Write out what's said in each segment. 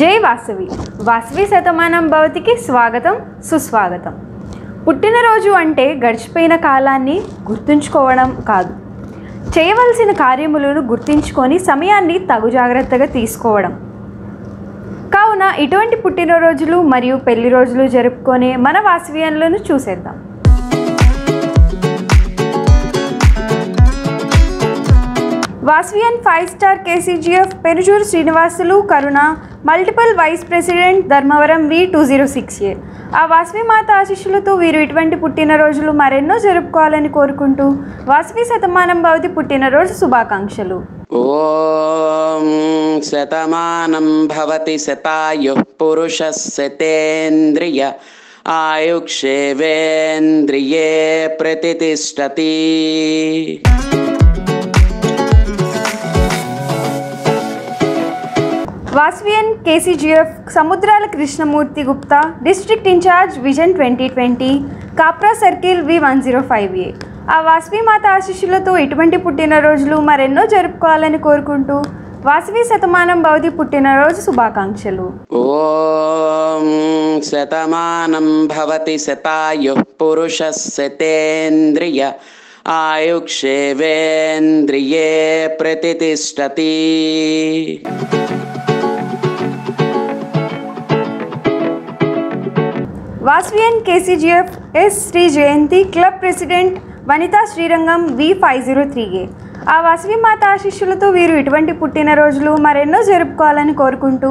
జై వాసవి. వాసవి శతమానం భవతికి స్వాగతం సుస్వాగతం. పుట్టినరోజు అంటే గడిచిపోయిన కాలాన్ని గుర్తుంచుకోవడం కాదు. చేయవలసిన కార్యములను గుర్తించుకొని సమయాన్ని తగు జాగ్రత్తగా తీసుకోవడం. కావున ఇటువంటి పుట్టినరోజులు మరియు పెళ్ళి రోజులు జరుపుకునే మన వాసవీయంలను చూసేద్దాం. Vasavian five star KCGF Perujuru Srinivasulu Karuna multiple vice president Dharmavaram V two zero six A. ఆ వాసవిమాత ఆశిష్యులతో వీరు ఇటువంటి పుట్టినరోజులు మరెన్నో జరుపుకోవాలని కోరుకుంటూ వాసవి శతమానం భవతి పుట్టినరోజు శుభాకాంక్షలు. ఓం శతమానం భవతి శతాయు పురుష శతేంద్రియ ఆయుక్షేవేంద్రియే ప్రతిష్టతి Vasavian KCGF Samudrala Krishnamurthy Gupta district incharge vision twenty twenty Kapra circle V one zero five A. ఆ వాస్విమాత ఆశిష్యులతో ఇటువంటి పుట్టినరోజులు మరెన్నో జరుపుకోవాలని కోరుకుంటూ వాసవి శతమానం భవతి పుట్టినరోజు శుభాకాంక్షలు. ఓం శతమానం భవతి శతాయు పురుష శతేంద్రియ ఆయుక్షేవేంద్రియే ప్రతిష్టతి Vasavian KCGF S Sri Jayanthi club president Vanitha Srirangam V five zero three A ఆ వాసవి మాత ఆశిష్యులతో వీరు ఇటువంటి పుట్టినరోజులు మరెన్నో జరుపుకోవాలని కోరుకుంటూ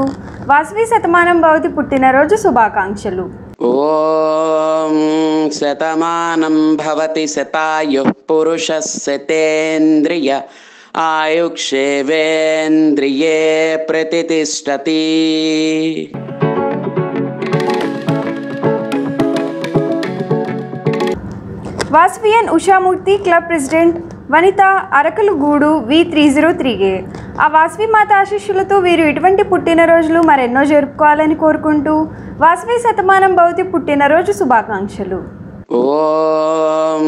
వాసవి శతమానం భవతి పుట్టినరోజు శుభాకాంక్షలు. ఓం శతమానం భవతి శతాయు పురుష శతేంద్రియ ఆయుక్షేవేంద్రియే ప్రతిష్టతి Vasavian Ushamurthy club president Vanitha Arakalagudu V three zero three A ఆ వాస్వి మాత ఆశిష్యులతో వీరు ఇటువంటి పుట్టినరోజులు మరెన్నో జరుపుకోవాలని కోరుకుంటూ వాస్వి శతమానం భవతి పుట్టినరోజు శుభాకాంక్షలు. ఓం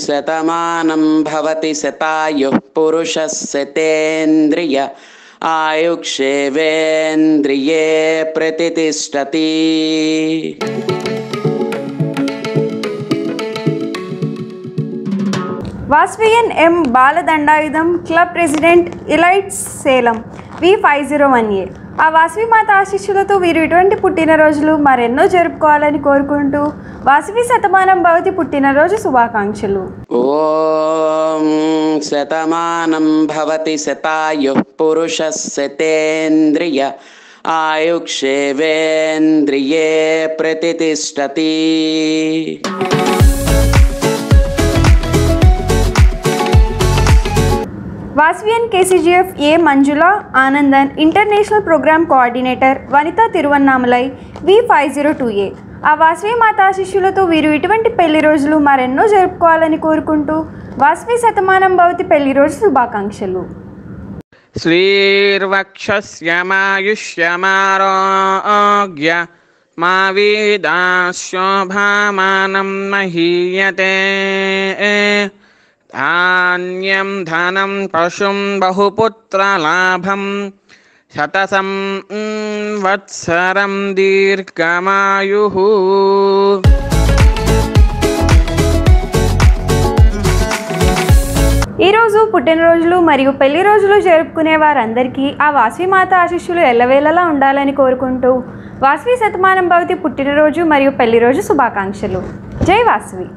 శతమానం భవతి శతాయు పురుష శతేంద్రియ ఆయుక్షేవేంద్రియే ప్రతిష్టతి Vasavian M Baladandayutham club president elites Salem V five zero one A. ఆ వాసవి మాత ఆశిష్యులతో వీరు ఇటువంటి పుట్టినరోజులు మరెన్నో జరుపుకోవాలని కోరుకుంటూ వాసవి శతమానం భవతి పుట్టినరోజు శుభాకాంక్షలు. ఓం శతమానం భవతి శతాయు పురుష శతేంద్రియ ఆయుక్షేవేంద్రియే ప్రతిష్టతి Vasavian KCGF A Manjula Anandan international program coordinator Vanitha Tiruvannamalai V five zero two A. ఆ వాస్వి మాతా శిష్యులతో వీరు ఇటువంటి పెళ్ళి రోజులు మరెన్నో జరుపుకోవాలని కోరుకుంటూ వాస్వి శతమానం భవతి పెళ్ళి రోజు శుభాకాంక్షలు. శ్రీర్వక్షమాయుష్యమారోగ్య మా వీదాశోభామానం మహీయతే. ధాన్యం ధనం పశుం బహుపుత్రలాభం శతసం వత్సరం దీర్ఘమాయు ఈరోజు పుట్టినరోజులు మరియు పెళ్ళి రోజులు జరుపుకునే వారందరికీ ఆ వాస్విమాత ఆశిష్యులు ఎల్లవేళలా ఉండాలని కోరుకుంటూ వాసవి శతమానం భవతి పుట్టినరోజు మరియు పెళ్ళి రోజు శుభాకాంక్షలు. జై వాస్వి.